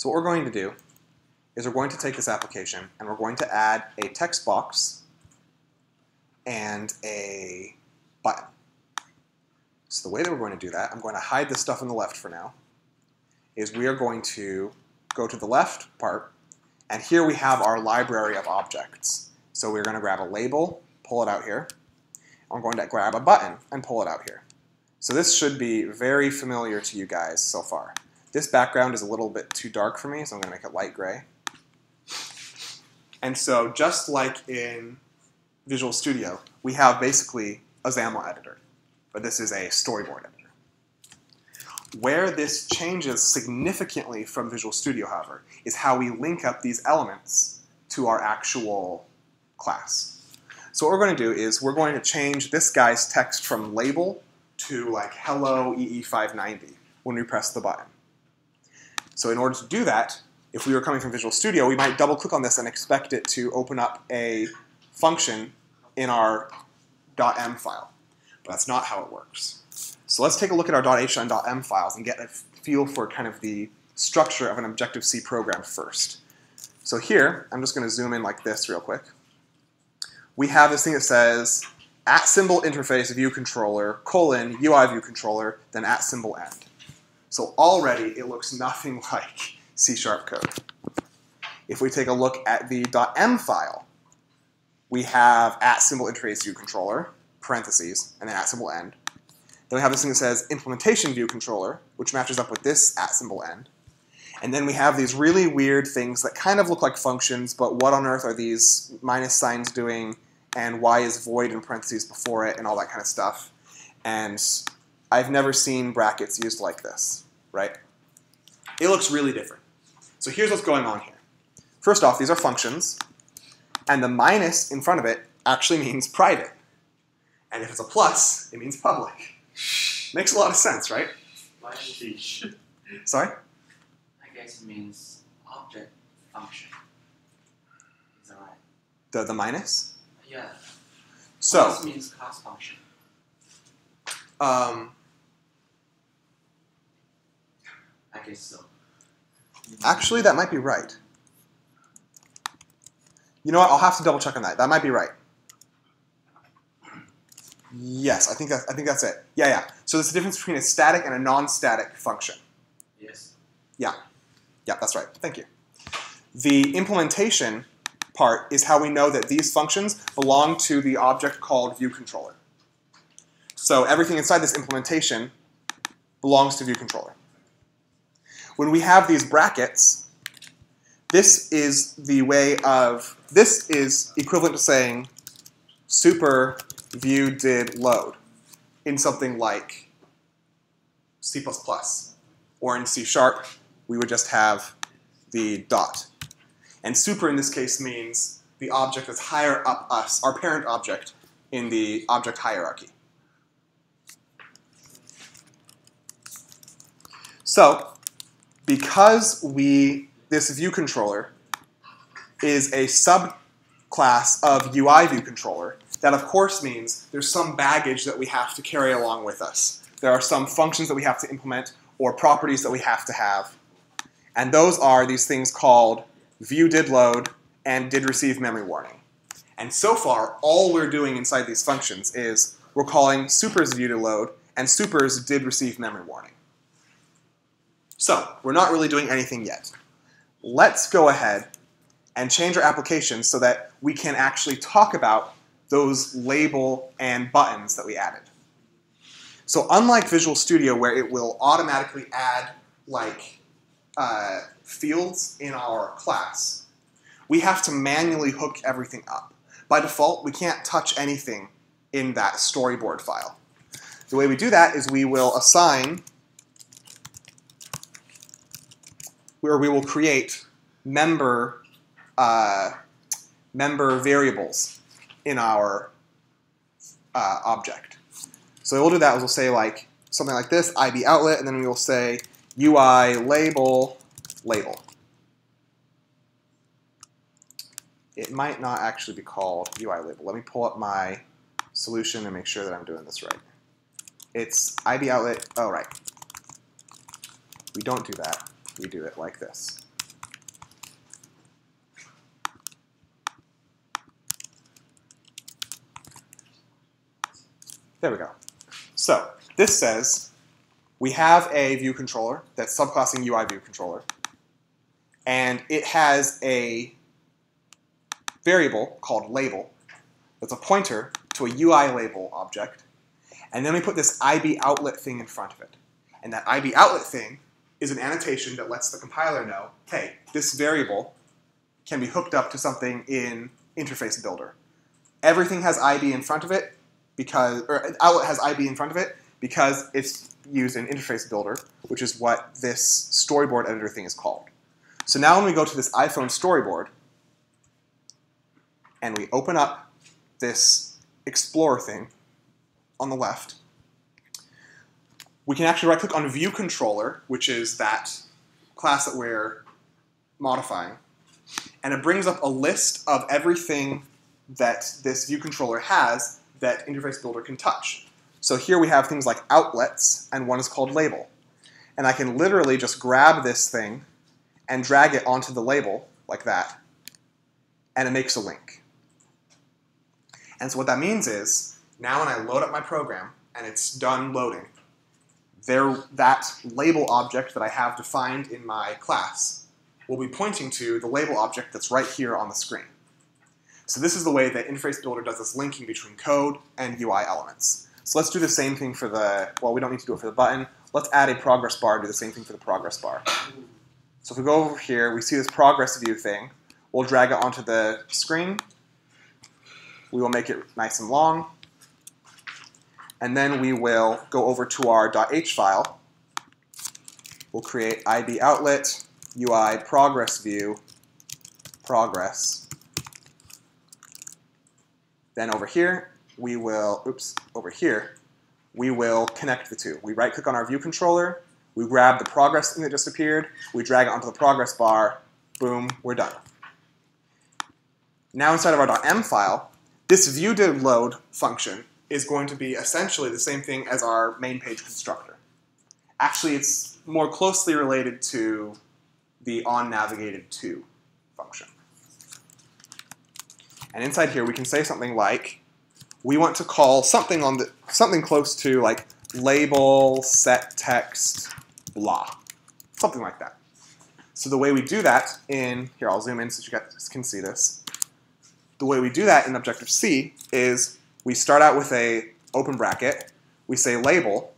So what we're going to do is we're going to take this application and we're going to add a text box and a button. So the way that we're going to do that, I'm going to hide the stuff on the left for now, is we are going to go to the left part, and here we have our library of objects. So we're going to grab a label, pull it out here. I'm going to grab a button and pull it out here. So this should be very familiar to you guys so far. This background is a little bit too dark for me, so I'm going to make it light gray. And so just like in Visual Studio, we have basically a XAML editor, but this is a storyboard editor. Where this changes significantly from Visual Studio, however, is how we link up these elements to our actual class. So what we're going to do is we're going to change this guy's text from label to like hello EE590 when we press the button. So in order to do that, if we were coming from Visual Studio, we might double click on this and expect it to open up a function in our .m file. But that's not how it works. So let's take a look at our .h and .m files and get a feel for kind of the structure of an Objective-C program first. So here, I'm just going to zoom in like this real quick. We have this thing that says at symbol interface view controller colon UI view controller, then at symbol end. So already it looks nothing like C sharp code. If we take a look at the .m file, we have at symbol interface view controller, parentheses, and then at symbol end. Then we have this thing that says implementation view controller, which matches up with this at symbol end. And then we have these really weird things that kind of look like functions, but what on earth are these minus signs doing, and why is void in parentheses before it, and all that kind of stuff. And I've never seen brackets used like this, right? It looks really different. So here's what's going on here. First off, these are functions, and the minus in front of it actually means private. And if it's a plus, it means public. Makes a lot of sense, right? Sorry? I guess it means object function. Is that right? The, the minus? Yeah. So, Plus means class function. um, I guess so. actually, that might be right. You know what? I'll have to double check on that. That might be right. Yes, I think that, I think that's it. Yeah, yeah. So there's a difference between a static and a non-static function. Yes. Yeah. Yeah, that's right. Thank you. The implementation part is how we know that these functions belong to the object called view controller. So everything inside this implementation belongs to view controller. When we have these brackets, this is the way of, this is equivalent to saying super view did load in something like C++ or in C sharp, we would just have the dot. And super in this case means the object that's higher up us, our parent object in the object hierarchy. So, because we this view controller is a subclass of UI view controller, that of course means there's some baggage that we have to carry along with us. There are some functions that we have to implement or properties that we have to have. And those are these things called view did load and did receive memory warning. And so far, all we're doing inside these functions is we're calling supers view did load and supers did receive memory warning. So we're not really doing anything yet. Let's go ahead and change our application so that we can actually talk about those label and buttons that we added. So unlike Visual Studio where it will automatically add like uh, fields in our class, we have to manually hook everything up. By default, we can't touch anything in that storyboard file. The way we do that is we will assign, where we will create member uh, member variables in our uh, object. So we'll do that. we'll say like something like this, IB outlet, and then we will say UI label label. It might not actually be called UI label. Let me pull up my solution and make sure that I'm doing this right. It's IB outlet, oh right. We don't do that we do it like this. There we go. So this says we have a view controller that's subclassing UI view controller, and it has a variable called label that's a pointer to a UI label object, and then we put this IB outlet thing in front of it. And that IB outlet thing is an annotation that lets the compiler know, hey, this variable can be hooked up to something in Interface Builder. Everything has IB in front of it because, or outlet has IB in front of it because it's used in Interface Builder, which is what this storyboard editor thing is called. So now when we go to this iPhone storyboard and we open up this Explorer thing on the left, we can actually right click on View Controller, which is that class that we're modifying, and it brings up a list of everything that this view controller has that Interface Builder can touch. So here we have things like outlets, and one is called label. And I can literally just grab this thing and drag it onto the label, like that, and it makes a link. And so what that means is, now when I load up my program, and it's done loading, there, that label object that I have defined in my class will be pointing to the label object that's right here on the screen. So this is the way that Interface Builder does this linking between code and UI elements. So let's do the same thing for the, well, we don't need to do it for the button. Let's add a progress bar, do the same thing for the progress bar. So if we go over here, we see this progress view thing. We'll drag it onto the screen. We will make it nice and long. And then we will go over to our .h file. We'll create IB outlet, UI progress view, progress. Then over here, we will, oops, over here, we will connect the two. We right click on our view controller, we grab the progress thing that just appeared, we drag it onto the progress bar, boom, we're done. Now inside of our .m file, this view did load function is going to be essentially the same thing as our main page constructor. Actually, it's more closely related to the onNavigatedTo function. And inside here, we can say something like, we want to call something on the something close to like label set text blah, something like that. So the way we do that in here, I'll zoom in so you guys can see this. The way we do that in Objective C is we start out with a open bracket, we say label,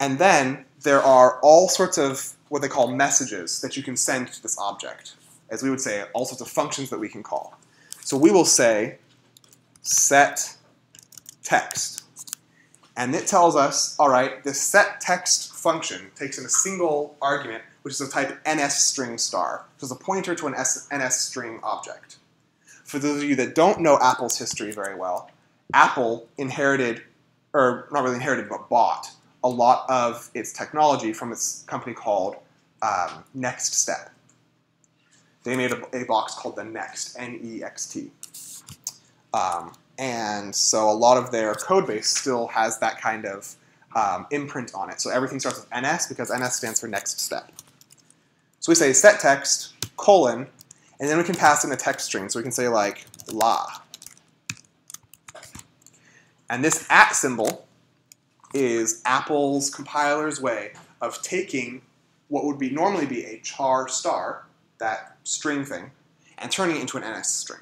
and then there are all sorts of what they call messages that you can send to this object. As we would say, all sorts of functions that we can call. So we will say set text. And it tells us, all right, this set text function takes in a single argument, which is of type ns string star, which is a pointer to an ns string object. For those of you that don't know Apple's history very well, Apple inherited, or not really inherited, but bought a lot of its technology from its company called um, NeXTSTEP. They made a, a, box called the Next, N-E-X-T. Um, and so a lot of their code base still has that kind of um, imprint on it. So everything starts with NS because NS stands for NeXTSTEP. So we say set text, colon, and then we can pass in a text string. So we can say like la. And this at symbol is Apple's compiler's way of taking what would be normally be a char star, that string thing, and turning it into an NS string.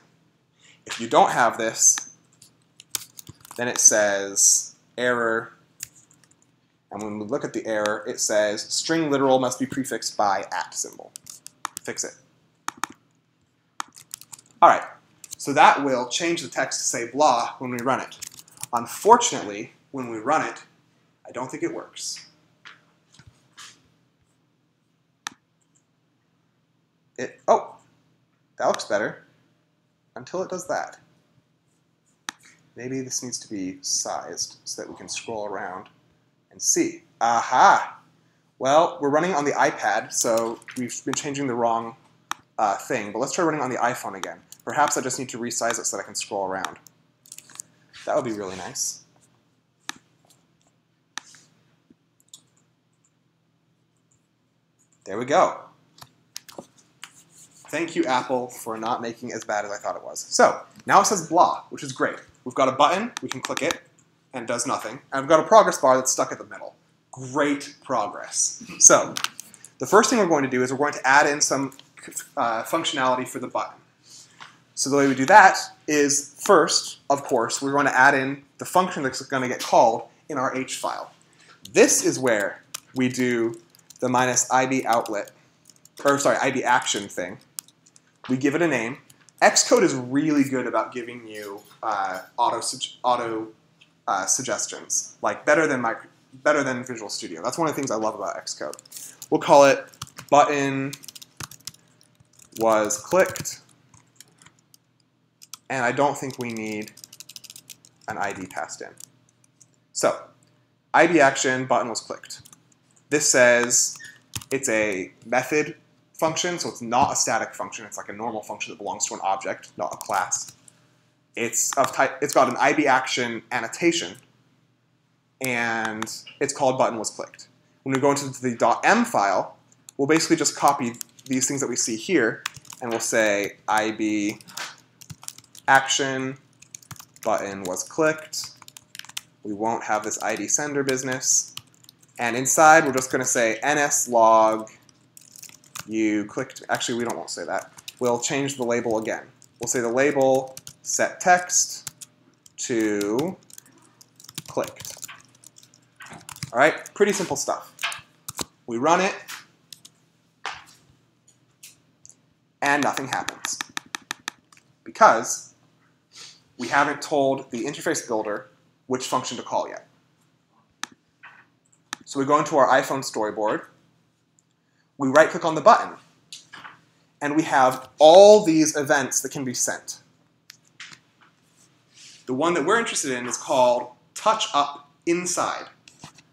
If you don't have this, then it says error, and when we look at the error, it says string literal must be prefixed by at symbol. Fix it. All right, so that will change the text to say blah when we run it. Unfortunately, when we run it, I don't think it works. It, oh, that looks better until it does that. Maybe this needs to be sized so that we can scroll around and see. Aha! Well, we're running on the iPad, so we've been changing the wrong uh, thing, but let's try running on the iPhone again. Perhaps I just need to resize it so that I can scroll around. That would be really nice. There we go. Thank you, Apple, for not making as bad as I thought it was. So, now it says blah, which is great. We've got a button, we can click it, and it does nothing. And I've got a progress bar that's stuck at the middle. Great progress. So the first thing we're going to do is we're going to add in some uh, functionality for the button. So the way we do that is first, of course, we're going to add in the function that's going to get called in our H file. This is where we do the minus IB outlet, or sorry, IB action thing. We give it a name. Xcode is really good about giving you uh, auto auto uh, suggestions, like better than my better than Visual Studio. That's one of the things I love about Xcode. We'll call it button was clicked, and I don't think we need an ID passed in. So, IB action button was clicked. This says it's a method function, so it's not a static function. It's like a normal function that belongs to an object, not a class. It's of type. It's got an IB action annotation, and it's called button was clicked. When we go into the .m file, we'll basically just copy these things that we see here, and we'll say IB action button was clicked. We won't have this ID sender business. And inside, we're just going to say ns log you clicked. Actually, we don't want to say that. We'll change the label again. We'll say the label set text to clicked. All right, pretty simple stuff. We run it, and nothing happens because we haven't told the interface builder which function to call yet. So we go into our iPhone storyboard, we right click on the button, and we have all these events that can be sent. The one that we're interested in is called touch up inside.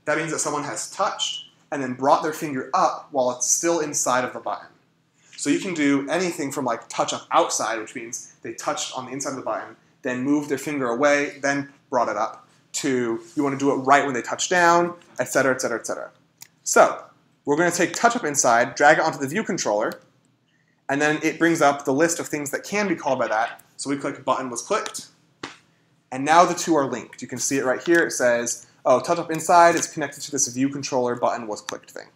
That means that someone has touched and then brought their finger up while it's still inside of the button. So you can do anything from like touch up outside, which means they touched on the inside of the button, then moved their finger away, then brought it up, to you want to do it right when they touch down, etc., etc., etc. So we're going to take touch up inside, drag it onto the view controller, and then it brings up the list of things that can be called by that. So we click button was clicked, and now the two are linked. You can see it right here. It says, oh, touch up inside is connected to this view controller button was clicked thing.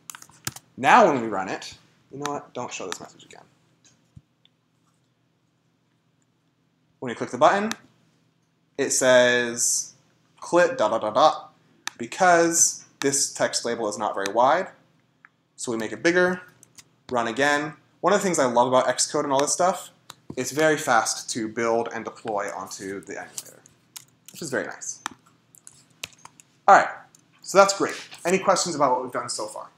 Now when we run it, you know what? Don't show this message again. When you click the button, it says click dot dot dot dot because this text label is not very wide. So we make it bigger, run again. One of the things I love about Xcode and all this stuff, it's very fast to build and deploy onto the emulator, which is very nice. All right, so that's great. Any questions about what we've done so far?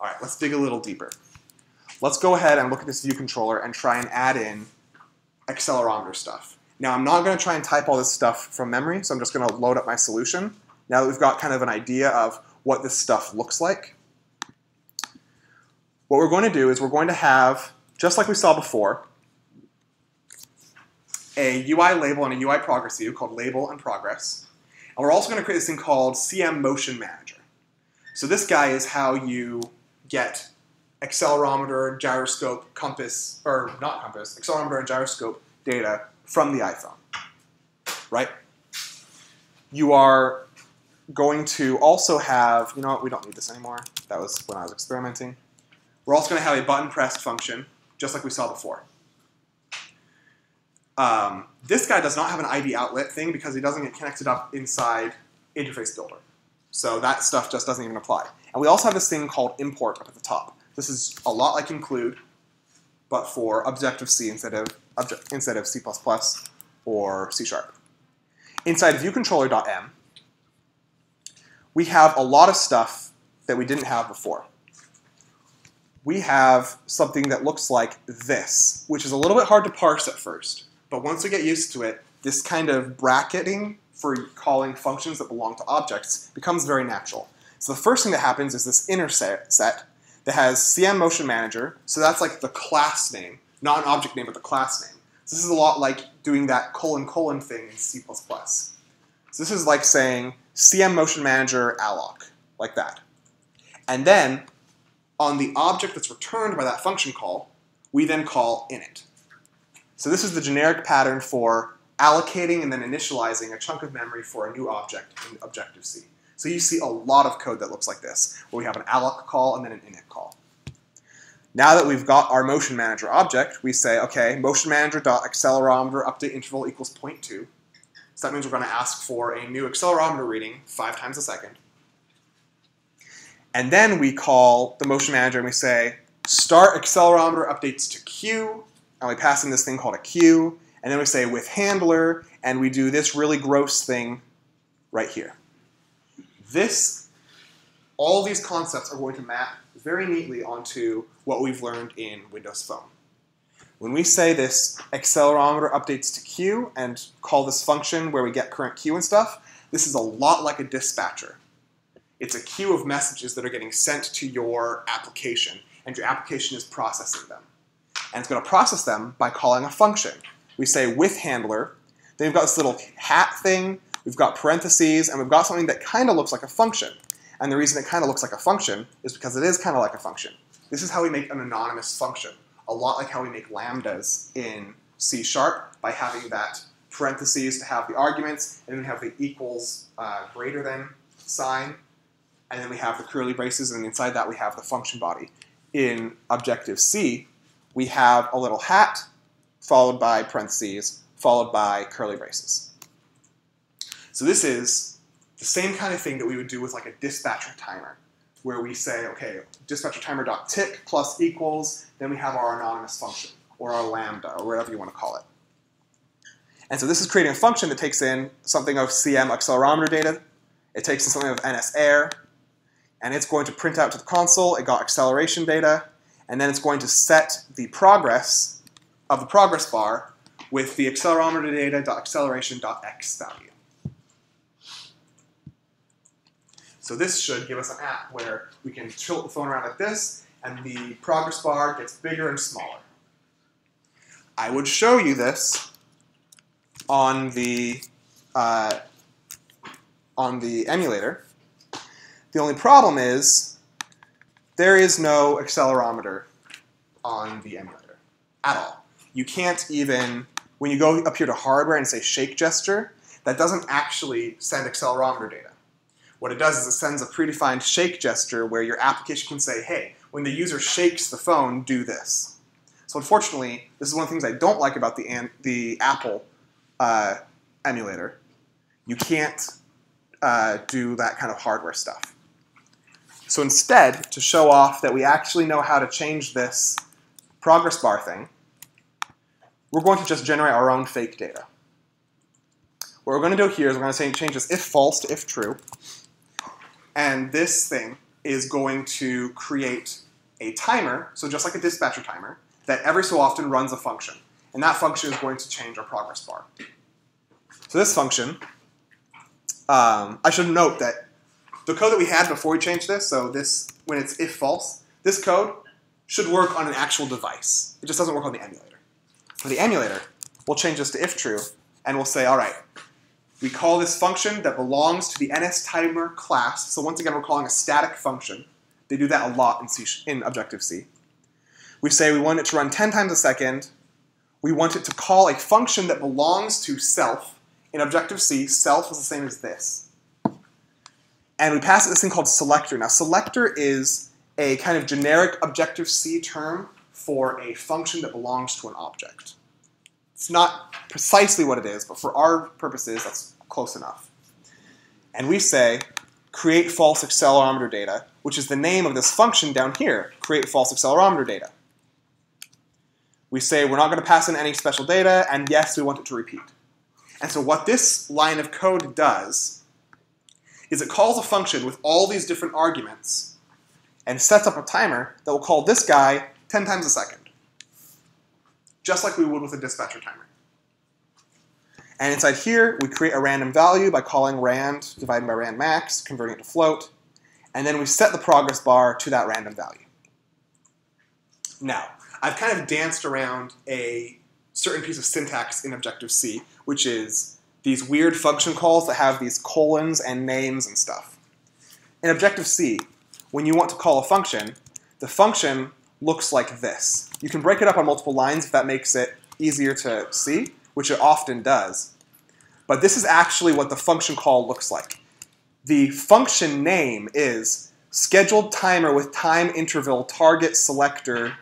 All right, let's dig a little deeper. Let's go ahead and look at this view controller and try and add in accelerometer stuff. Now, I'm not going to try and type all this stuff from memory, so I'm just going to load up my solution. Now that we've got kind of an idea of what this stuff looks like, what we're going to do is we're going to have, just like we saw before, a UI label and a UI progress view called label and progress. And we're also going to create this thing called CM Motion Manager. So this guy is how you get accelerometer, gyroscope, compass, or not compass, accelerometer and gyroscope data from the iPhone, right? You are going to also have, you know what, we don't need this anymore. That was when I was experimenting. We're also going to have a button pressed function, just like we saw before. Um, this guy does not have an IB outlet thing because he doesn't get connected up inside Interface Builder. So that stuff just doesn't even apply. And we also have this thing called import up at the top. This is a lot like include, but for Objective-C instead of, instead of C++ or C Sharp. Inside viewcontroller.m, we have a lot of stuff that we didn't have before. We have something that looks like this, which is a little bit hard to parse at first. But once we get used to it, this kind of bracketing for calling functions that belong to objects becomes very natural. So the first thing that happens is this inner set, set that has CM Motion Manager. So that's like the class name, not an object name, but the class name. So this is a lot like doing that colon colon thing in C++. So this is like saying CM Motion Manager alloc, like that. And then on the object that's returned by that function call, we then call init. So this is the generic pattern for allocating and then initializing a chunk of memory for a new object in Objective-C. So you see a lot of code that looks like this, where we have an alloc call and then an init call. Now that we've got our motion manager object, we say, okay, motion manager.accelerometer update interval equals 0.2. So that means we're going to ask for a new accelerometer reading five times a second. And then we call the motion manager and we say, start accelerometer updates to queue, and we pass in this thing called a queue, and then we say with handler, and we do this really gross thing right here. This, all these concepts are going to map very neatly onto what we've learned in Windows Phone. When we say this accelerometer updates to queue and call this function where we get current queue and stuff, this is a lot like a dispatcher. It's a queue of messages that are getting sent to your application, and your application is processing them. And it's going to process them by calling a function. We say with handler, then we've got this little hat thing, we've got parentheses, and we've got something that kind of looks like a function. And the reason it kind of looks like a function is because it is kind of like a function. This is how we make an anonymous function, a lot like how we make lambdas in C Sharp by having that parentheses to have the arguments, and then we have the equals uh, greater than sign, and then we have the curly braces, and inside that we have the function body. In Objective-C, we have a little hat followed by parentheses, followed by curly braces. So this is the same kind of thing that we would do with like a dispatcher timer, where we say, okay, dispatcher timer dot tick plus equals, then we have our anonymous function, or our lambda, or whatever you want to call it. And so this is creating a function that takes in something of CM accelerometer data, it takes in something of NSError, and it's going to print out to the console, it got acceleration data, and then it's going to set the progress of the progress bar with the accelerometer data.acceleration.x value. So this should give us an app where we can tilt the phone around like this, and the progress bar gets bigger and smaller. I would show you this on the uh, on the emulator. The only problem is there is no accelerometer on the emulator at all. You can't even, when you go up here to hardware and say shake gesture, that doesn't actually send accelerometer data. What it does is it sends a predefined shake gesture where your application can say, hey, when the user shakes the phone, do this. So unfortunately, this is one of the things I don't like about the, the Apple uh, emulator. You can't uh, do that kind of hardware stuff. So instead, to show off that we actually know how to change this progress bar thing, we're going to just generate our own fake data. What we're going to do here is we're going to say change this if false to if true. And this thing is going to create a timer, so just like a dispatcher timer, that every so often runs a function. And that function is going to change our progress bar. So this function, um, I should note that the code that we had before we changed this, so this, when it's if false, this code should work on an actual device. It just doesn't work on the emulator. For the emulator, we'll change this to if true, and we'll say, all right, we call this function that belongs to the NSTimer class. So once again, we're calling a static function. They do that a lot in, in Objective-C. We say we want it to run 10 times a second. We want it to call a function that belongs to self. In Objective-C, self is the same as this. And we pass it this thing called selector. Now, selector is a kind of generic Objective-C term for a function that belongs to an object. It's not precisely what it is, but for our purposes, that's close enough. And we say, create false accelerometer data, which is the name of this function down here, create false accelerometer data. We say we're not going to pass in any special data, and yes, we want it to repeat. And so what this line of code does is it calls a function with all these different arguments and sets up a timer that will call this guy 10 times a second just like we would with a dispatcher timer. And inside here, we create a random value by calling rand divided by rand max, converting it to float, and then we set the progress bar to that random value. Now, I've kind of danced around a certain piece of syntax in Objective-C, which is these weird function calls that have these colons and names and stuff. In Objective-C, when you want to call a function, the function looks like this. You can break it up on multiple lines if that makes it easier to see, which it often does. But this is actually what the function call looks like. The function name is scheduled timer with time interval target selector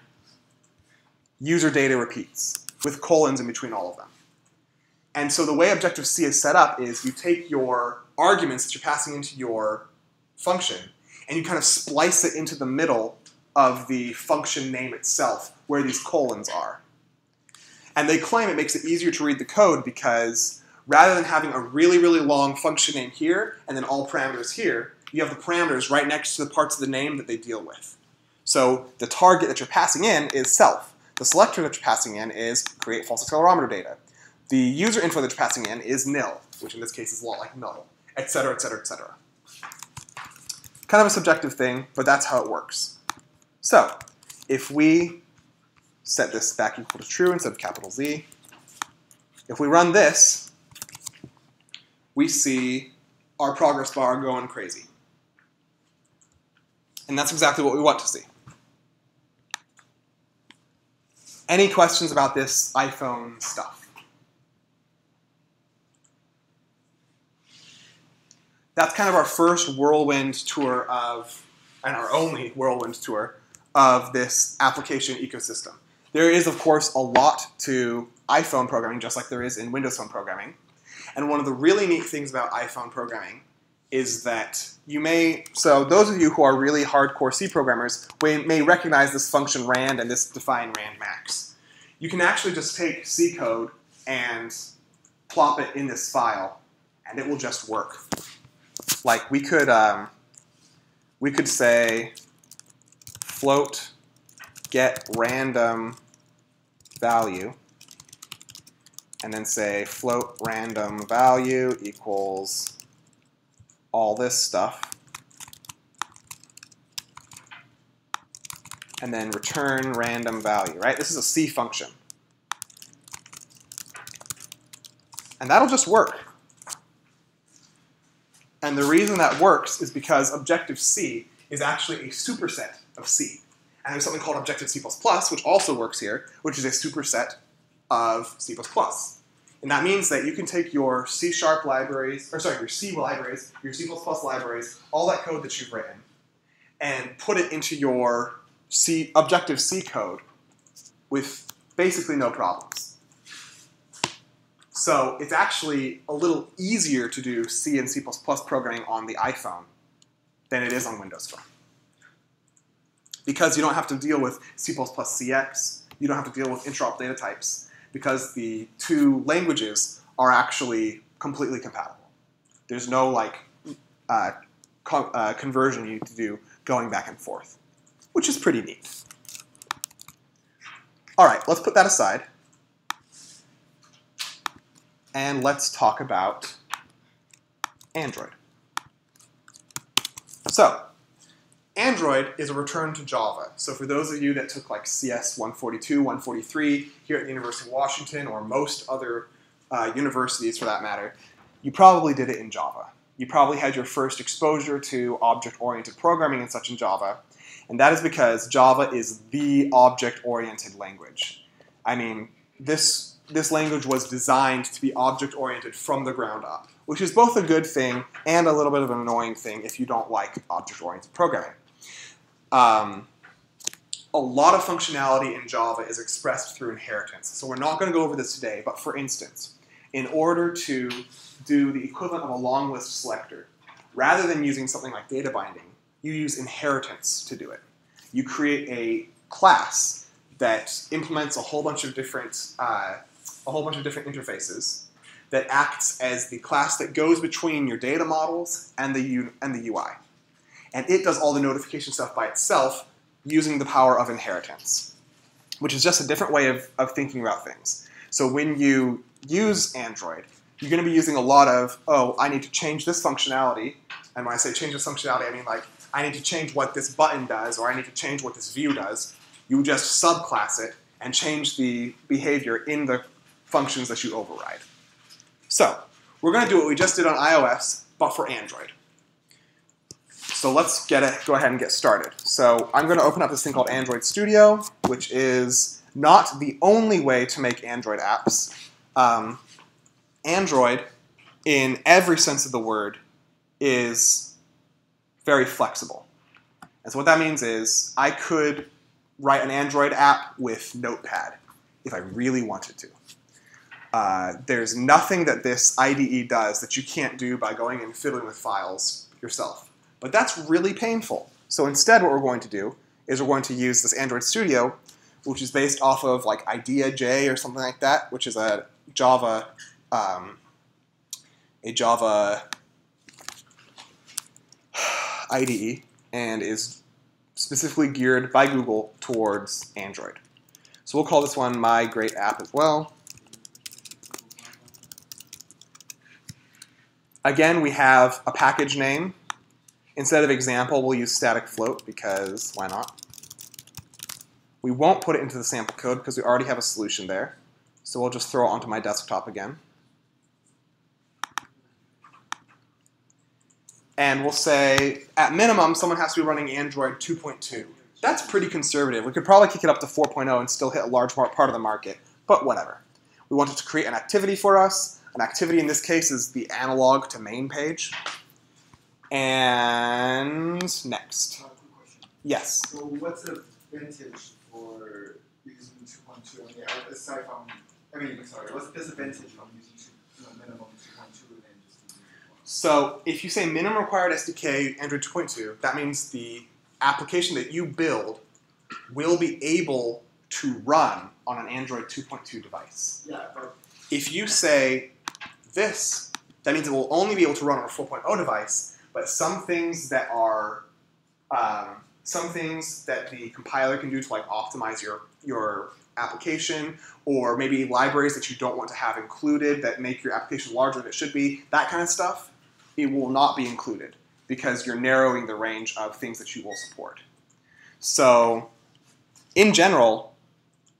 user data repeats with colons in between all of them. And so the way Objective-C is set up is you take your arguments that you're passing into your function and you kind of splice it into the middle of the function name itself where these colons are. And they claim it makes it easier to read the code because rather than having a really, really long function name here and then all parameters here, you have the parameters right next to the parts of the name that they deal with. So the target that you're passing in is self. The selector that you're passing in is create false accelerometer data. The user info that you're passing in is nil, which in this case is a lot like null, et cetera, et cetera, et cetera. Kind of a subjective thing, but that's how it works. So if we set this back equal to true instead of capital Z, if we run this, we see our progress bar going crazy. And that's exactly what we want to see. Any questions about this iPhone stuff? That's kind of our first whirlwind tour of, and our only whirlwind tour of this application ecosystem. There is, of course, a lot to iPhone programming, just like there is in Windows Phone programming. And one of the really neat things about iPhone programming is that you may, so those of you who are really hardcore C programmers may recognize this function rand and this define rand max. You can actually just take C code and plop it in this file, and it will just work. Like we could, um, we could say float get random value, and then say float random value equals all this stuff, and then return random value, right? This is a C function. And that'll just work. And the reason that works is because Objective-C is actually a superset of C. And there's something called Objective-C++, which also works here, which is a superset of C++. And that means that you can take your C sharp libraries, or sorry, your C libraries, your C++ libraries, all that code that you've written, and put it into your C Objective-C code with basically no problems. So it's actually a little easier to do C and C++ programming on the iPhone than it is on Windows Phone because you don't have to deal with C++ CX, you don't have to deal with interop data types, because the two languages are actually completely compatible. There's no like uh, co uh, conversion you need to do going back and forth, which is pretty neat. All right, let's put that aside. And let's talk about Android. So, Android is a return to Java. So for those of you that took like CS 142, 143 here at the University of Washington, or most other uh, universities for that matter, you probably did it in Java. You probably had your first exposure to object-oriented programming and such in Java, and that is because Java is the object-oriented language. I mean, this, this language was designed to be object-oriented from the ground up, which is both a good thing and a little bit of an annoying thing if you don't like object-oriented programming. Um, a lot of functionality in Java is expressed through inheritance. So we're not going to go over this today, but for instance, in order to do the equivalent of a long list selector, rather than using something like data binding, you use inheritance to do it. You create a class that implements a whole bunch of different uh, a whole bunch of different interfaces that acts as the class that goes between your data models and the U and the UI and it does all the notification stuff by itself using the power of inheritance, which is just a different way of, of thinking about things. So when you use Android, you're going to be using a lot of, oh, I need to change this functionality. And when I say change this functionality, I mean like, I need to change what this button does, or I need to change what this view does. You just subclass it and change the behavior in the functions that you override. So, we're going to do what we just did on iOS, but for Android. So let's get it, go ahead and get started. So I'm going to open up this thing called Android Studio, which is not the only way to make Android apps. Um, Android in every sense of the word, is very flexible. And so what that means is I could write an Android app with Notepad if I really wanted to. Uh, there's nothing that this IDE does that you can't do by going and fiddling with files yourself. But that's really painful. So instead, what we're going to do is we're going to use this Android Studio, which is based off of like IdeaJ or something like that, which is a Java, um, a Java IDE, and is specifically geared by Google towards Android. So we'll call this one My Great App as well. Again, we have a package name. Instead of example, we'll use static float because why not? We won't put it into the sample code because we already have a solution there. So we'll just throw it onto my desktop again. And we'll say, at minimum, someone has to be running Android 2.2. That's pretty conservative. We could probably kick it up to 4.0 and still hit a large part of the market, but whatever. We wanted to create an activity for us. An activity in this case is the analog to main page. And next. Yes. So what's the vintage for using 2.2? I mean, aside from, I mean, sorry, what's the disadvantage from using two, you know, minimum 2.2 and then just using 2.1? So if you say minimum required SDK Android 2.2, that means the application that you build will be able to run on an Android 2.2 device. Yeah, but If you say this, that means it will only be able to run on a 4.0 device, but some things that are um, some things that the compiler can do to like optimize your your application, or maybe libraries that you don't want to have included that make your application larger than it should be, that kind of stuff, it will not be included because you're narrowing the range of things that you will support. So, in general,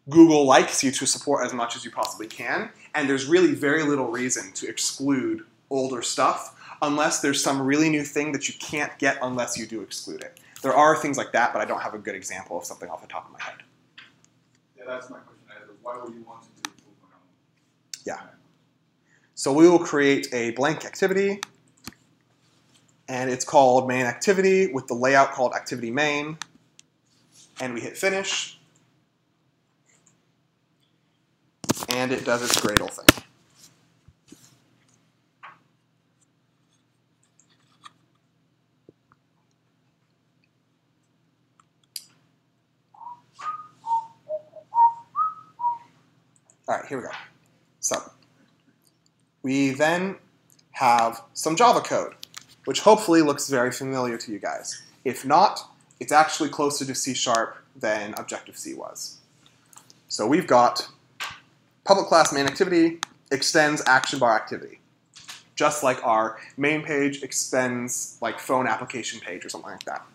Google likes you to support as much as you possibly can, and there's really very little reason to exclude older stuff unless there's some really new thing that you can't get unless you do exclude it. There are things like that, but I don't have a good example of something off the top of my head. yeah, that's my question. Why would you want to do Yeah. So we will create a blank activity, and it's called main activity with the layout called activity main, and we hit finish, and it does its Gradle thing. All right, here we go. So we then have some Java code, which hopefully looks very familiar to you guys. If not, it's actually closer to C Sharp than Objective-C was. So we've got public class main activity extends action bar activity. Just like our main page extends like phone application page or something like that.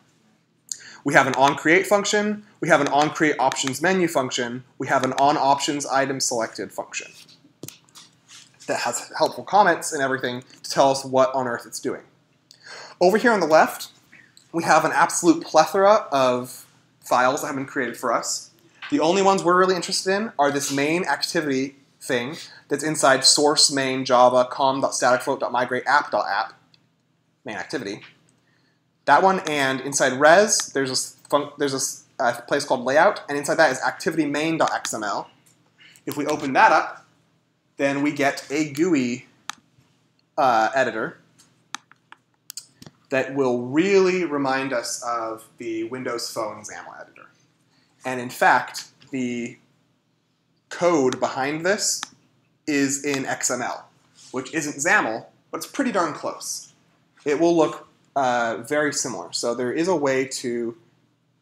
We have an onCreate function, we have an onCreate options menu function, we have an onOptions item selected function that has helpful comments and everything to tell us what on earth it's doing. Over here on the left, we have an absolute plethora of files that have been created for us. The only ones we're really interested in are this main activity thing that's inside source main java com.staticfloat.mygreatapp.app, main activity. That one, and inside res, there's a, fun- there's a a place called layout, and inside that is activity main.xml. If we open that up, then we get a GUI uh, editor that will really remind us of the Windows Phone XAML editor. And in fact, the code behind this is in XML, which isn't XAML, but it's pretty darn close. It will look uh, very similar. So there is a way to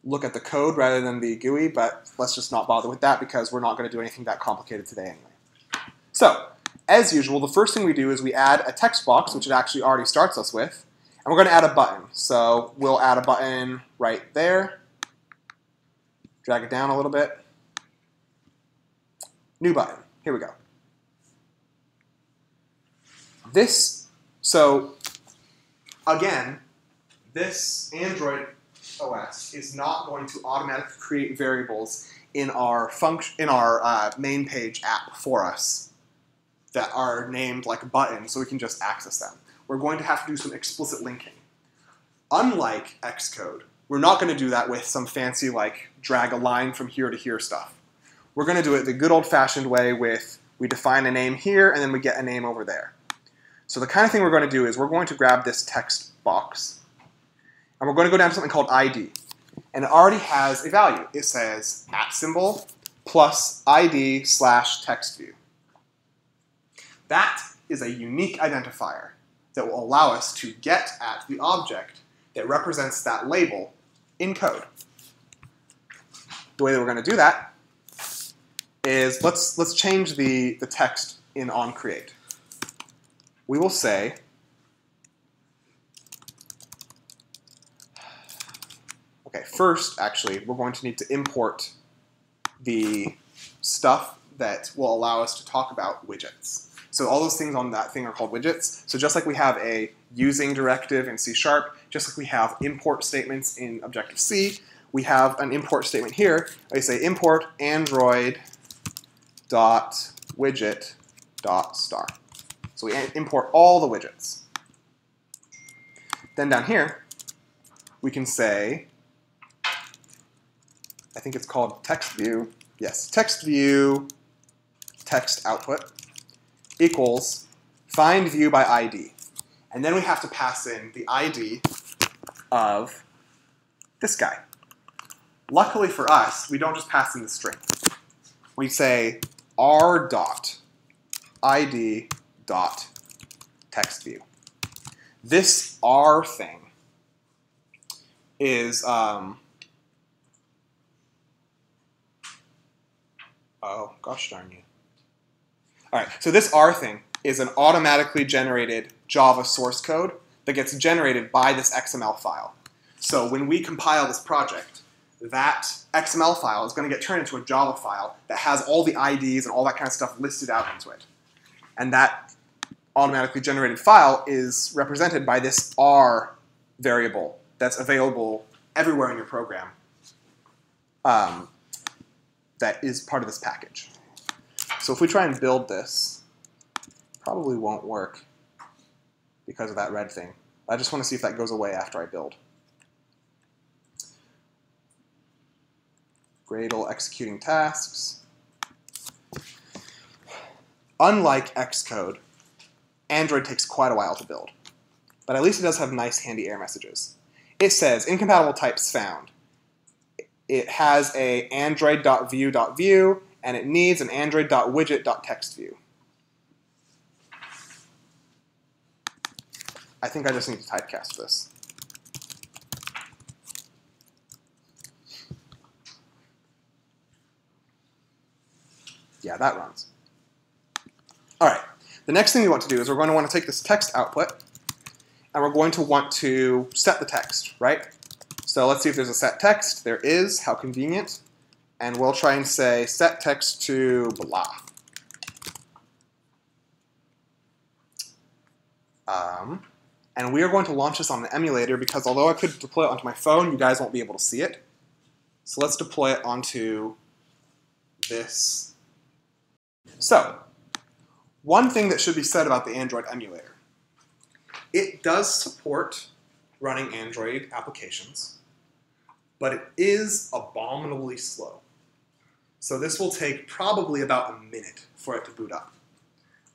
look at the code rather than the GUI, but let's just not bother with that because we're not going to do anything that complicated today anyway. So, as usual, the first thing we do is we add a text box, which it actually already starts us with, and we're going to add a button. So we'll add a button right there. Drag it down a little bit. New button. Here we go. This, so again, this Android OS is not going to automatically create variables in our function in our uh, main page app for us that are named like buttons so we can just access them. We're going to have to do some explicit linking. Unlike Xcode, we're not going to do that with some fancy like drag a line from here to here stuff. We're going to do it the good old fashioned way with we define a name here and then we get a name over there. So the kind of thing we're going to do is we're going to grab this text box and we're going to go down to something called ID. And it already has a value. It says at symbol plus ID slash text view. That is a unique identifier that will allow us to get at the object that represents that label in code. The way that we're going to do that is let's let's change the, the text in on create. We will say Okay, first actually we're going to need to import the stuff that will allow us to talk about widgets. So all those things on that thing are called widgets. So just like we have a using directive in C Sharp, just like we have import statements in Objective-C, we have an import statement here. I say import Android dot widget dot star. So we import all the widgets. Then down here, we can say, I think it's called text view. Yes, text view text output equals find view by ID. And then we have to pass in the ID of this guy. Luckily for us, we don't just pass in the string. We say r dot id dot text view. This r thing is um, oh gosh darn you. All right, so this R thing is an automatically generated Java source code that gets generated by this XML file. So when we compile this project, that XML file is going to get turned into a Java file that has all the IDs and all that kind of stuff listed out into it. And that automatically generated file is represented by this R variable that's available everywhere in your program um, that is part of this package. So if we try and build this, probably won't work because of that red thing. I just want to see if that goes away after I build. Gradle executing tasks. Unlike Xcode, Android takes quite a while to build, but at least it does have nice handy error messages. It says incompatible types found. It has a android.view.view and it needs an android.widget.textView. I think I just need to typecast this. Yeah, that runs. All right, the next thing we want to do is we're going to want to take this text output and we're going to want to set the text, right? So let's see if there's a set text. There is, how convenient and we'll try and say set text to blah. Um, and we are going to launch this on the emulator because although I could deploy it onto my phone, you guys won't be able to see it. So let's deploy it onto this. So, one thing that should be said about the Android emulator. It does support running Android applications, but it is abominably slow. So this will take probably about a minute for it to boot up.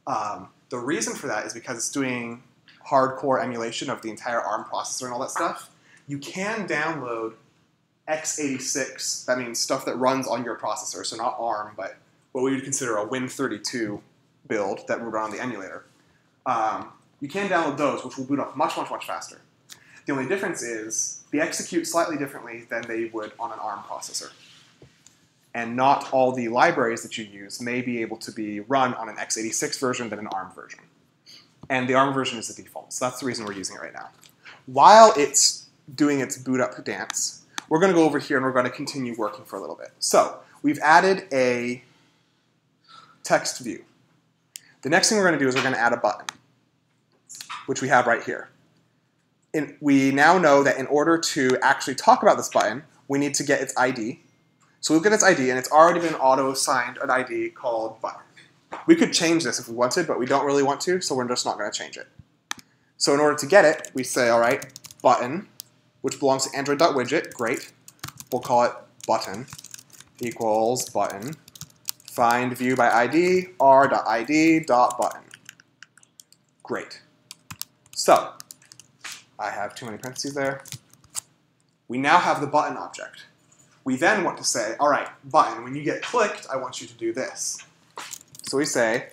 Um, the reason for that is because it's doing hardcore emulation of the entire ARM processor and all that stuff. You can download x86, that means stuff that runs on your processor, so not ARM, but what we would consider a Win32 build that would run on the emulator. Um, you can download those, which will boot up much, much, much faster. The only difference is they execute slightly differently than they would on an ARM processor and not all the libraries that you use may be able to be run on an x86 version than an ARM version. And the ARM version is the default, so that's the reason we're using it right now. While it's doing its boot up dance, we're going to go over here and we're going to continue working for a little bit. So we've added a text view. The next thing we're going to do is we're going to add a button, which we have right here. And we now know that in order to actually talk about this button, we need to get its ID, so we'll get its ID, and it's already been auto-assigned an ID called button. We could change this if we wanted, but we don't really want to, so we're just not going to change it. So in order to get it, we say, all right, button, which belongs to android.widget, great. We'll call it button equals button. Find view by ID, r.id.button. Great. So, I have too many parentheses there. We now have the button object. We then want to say, all right, button, when you get clicked, I want you to do this. So we say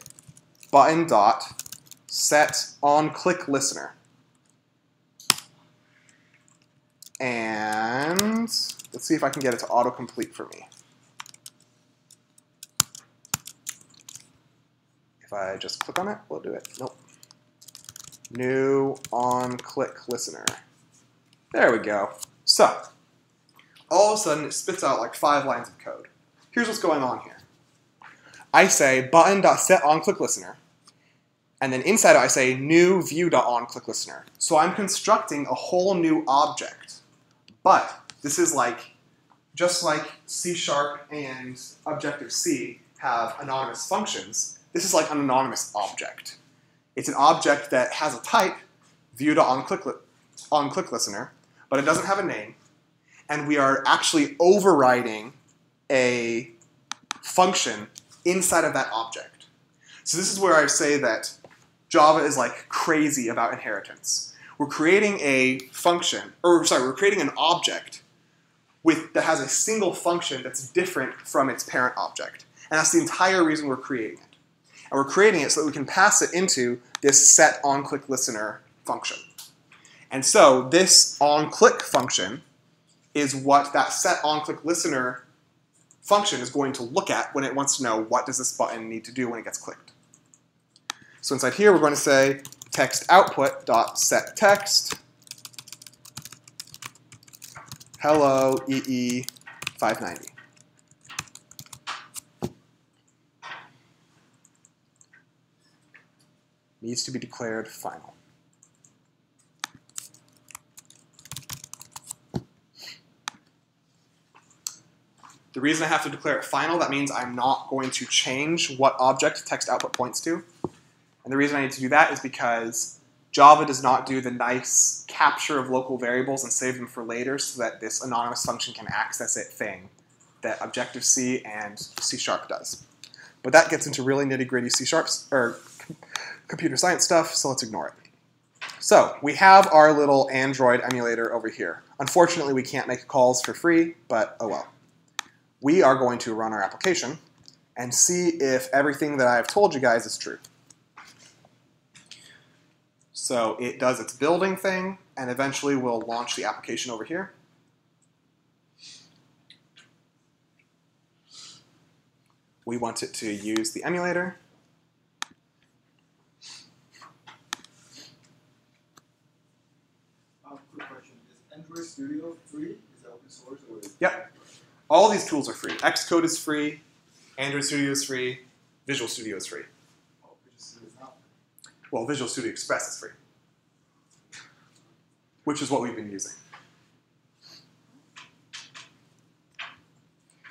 button dot set on click listener. And let's see if I can get it to autocomplete for me. If I just click on it, will do it? Nope. New on click listener. There we go. So, all of a sudden it spits out like five lines of code. Here's what's going on here. I say button.setOnClickListener, and then inside it I say new view.onClickListener. So I'm constructing a whole new object. But this is like, just like C Sharp and Objective-C have anonymous functions, this is like an anonymous object. It's an object that has a type, view to on click listener, but it doesn't have a name, and we are actually overriding a function inside of that object. So this is where I say that Java is like crazy about inheritance. We're creating a function, or sorry, we're creating an object with that has a single function that's different from its parent object. And that's the entire reason we're creating it. And we're creating it so that we can pass it into this set on click listener function. And so this on click function is what that set on click listener function is going to look at when it wants to know what does this button need to do when it gets clicked. So inside here, we're going to say text output dot set text hello EE 590. Needs to be declared final. The reason I have to declare it final, that means I'm not going to change what object text output points to. And the reason I need to do that is because Java does not do the nice capture of local variables and save them for later so that this anonymous function can access it thing that Objective-C and C-Sharp does. But that gets into really nitty-gritty C-Sharp or computer science stuff, so let's ignore it. So we have our little Android emulator over here. Unfortunately, we can't make calls for free, but oh well we are going to run our application and see if everything that I've told you guys is true. So it does its building thing, and eventually we'll launch the application over here. We want it to use the emulator. Um, quick question: Is Studio free? Is that open source or? Is Yep. All these tools are free. Xcode is free, Android Studio is free, Visual Studio is free. Oh, Visual Studio is not. Well, Visual Studio Express is free, which is what we've been using.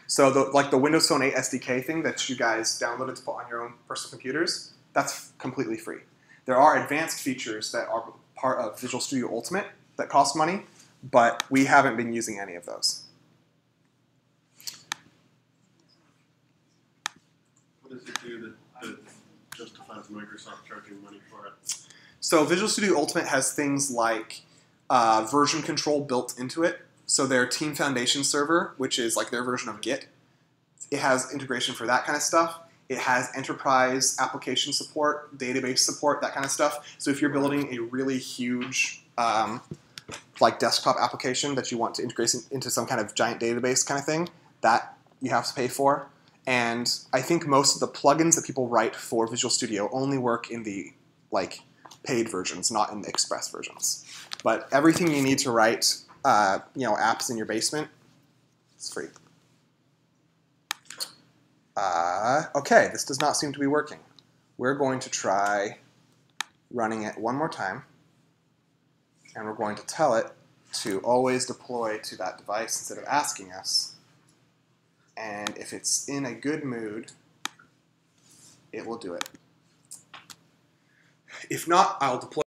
So, the, like the Windows Phone 8 SDK thing that you guys downloaded to put on your own personal computers, that's completely free. There are advanced features that are part of Visual Studio Ultimate that cost money, but we haven't been using any of those. What does it do that, that justifies Microsoft charging money for it? So Visual Studio Ultimate has things like uh, version control built into it. So their Team Foundation server, which is like their version of Git, it has integration for that kind of stuff. It has enterprise application support, database support, that kind of stuff. So if you're building a really huge um, like desktop application that you want to integrate in- into some kind of giant database kind of thing, that you have to pay for. And I think most of the plugins that people write for Visual Studio only work in the like paid versions, not in the express versions. But everything you need to write, uh, you know, apps in your basement, it's free. Uh, okay, this does not seem to be working. We're going to try running it one more time, and we're going to tell it to always deploy to that device instead of asking us. And if it's in a good mood, it will do it. If not, I'll deploy